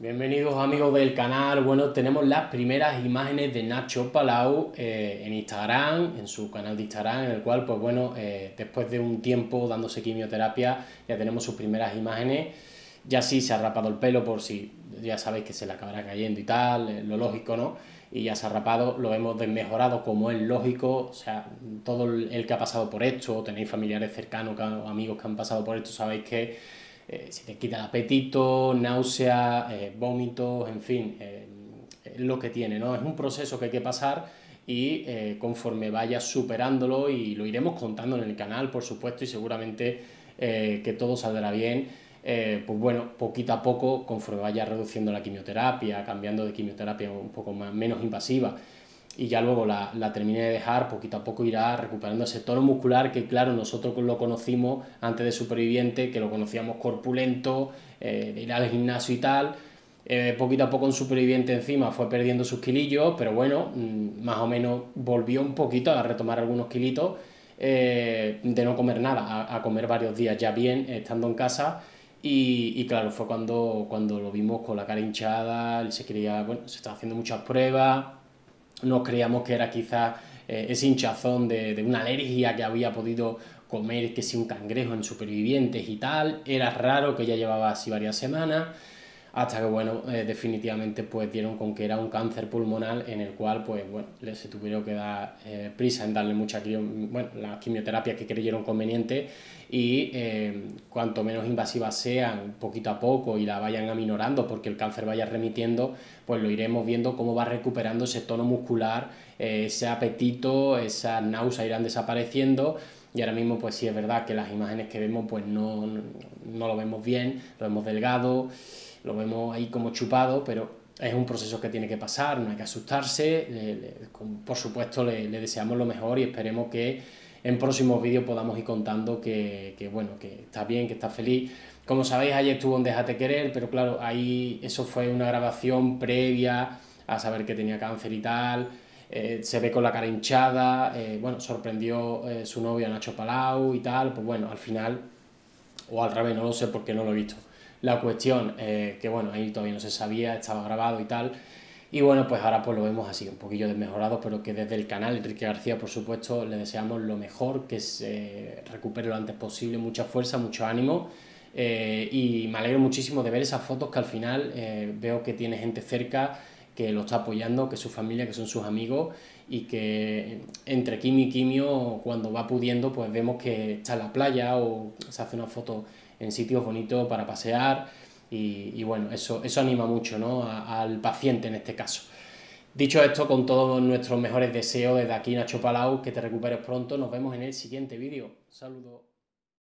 Bienvenidos amigos del canal. Bueno, tenemos las primeras imágenes de Nacho Palau eh, en Instagram, en su canal de Instagram, en el cual, pues bueno, eh, después de un tiempo dándose quimioterapia, ya tenemos sus primeras imágenes. Ya sí se ha rapado el pelo por si ya sabéis que se le acabará cayendo y tal, eh, lo lógico, ¿no? Y ya se ha rapado, lo hemos desmejorado como es lógico, o sea, todo el que ha pasado por esto, tenéis familiares cercanos o amigos que han pasado por esto, sabéis que eh, se te quita el apetito, náusea, eh, vómitos, en fin, eh, lo que tiene, ¿no? Es un proceso que hay que pasar y conforme vayas superándolo y lo iremos contando en el canal, por supuesto, y seguramente que todo saldrá bien. pues bueno, poquito a poco, conforme vayas reduciendo la quimioterapia, cambiando de quimioterapia un poco más, menos invasiva, y ya luego la, la termine de dejar, poquito a poco irá recuperando ese tono muscular que claro, nosotros lo conocimos antes de Superviviente, que lo conocíamos corpulento, eh, de ir al gimnasio y tal, eh, poquito a poco en Superviviente encima fue perdiendo sus kilillos, pero bueno, mm, más o menos volvió un poquito a retomar algunos kilitos, eh, de no comer nada, a, comer varios días ya bien, estando en casa, y, y, claro, fue cuando, cuando lo vimos con la cara hinchada, él se quería, bueno, se estaba haciendo muchas pruebas, nos creíamos que era quizás eh, ese hinchazón de, de, una alergia que había podido comer que si un cangrejo en supervivientes y tal. Era raro que ya llevaba así varias semanas hasta que bueno, eh, definitivamente pues dieron con que era un cáncer pulmonar en el cual pues bueno, se tuvieron que dar eh, prisa en darle mucha bueno, la quimioterapia que creyeron conveniente y eh, cuanto menos invasivas sean poquito a poco y la vayan aminorando porque el cáncer vaya remitiendo, pues lo iremos viendo cómo va recuperando ese tono muscular, ese apetito, esas náuseas irán desapareciendo y ahora mismo pues sí es verdad que las imágenes que vemos pues no, no lo vemos bien, lo vemos delgado lo vemos ahí como chupado, pero es un proceso que tiene que pasar, no hay que asustarse, por supuesto le, deseamos lo mejor y esperemos que en próximos vídeos podamos ir contando que, que, bueno, que está bien, que está feliz. Como sabéis, ayer estuvo en Déjate Querer, pero claro, ahí eso fue una grabación previa a saber que tenía cáncer y tal. Eh, se ve con la cara hinchada, eh, bueno, sorprendió eh, su novio Nacho Palau y tal, pues bueno, al final, o al revés, no lo sé porque no lo he visto la cuestión, que bueno, ahí todavía no se sabía, estaba grabado y tal. Y bueno, pues ahora pues lo vemos así, un poquillo desmejorado, pero que desde el canal Enrique García, por supuesto, le deseamos lo mejor, que se recupere lo antes posible, mucha fuerza, mucho ánimo. Y me alegro muchísimo de ver esas fotos que al final veo que tiene gente cerca que lo está apoyando, que su familia, que son sus amigos y que entre quimio y quimio, cuando va pudiendo, pues vemos que está en la playa o se hace una foto en sitios bonitos para pasear y, bueno, eso, eso anima mucho ¿no? al paciente en este caso. Dicho esto, con todos nuestros mejores deseos desde aquí Nacho Palau, que te recuperes pronto, nos vemos en el siguiente vídeo. Saludos.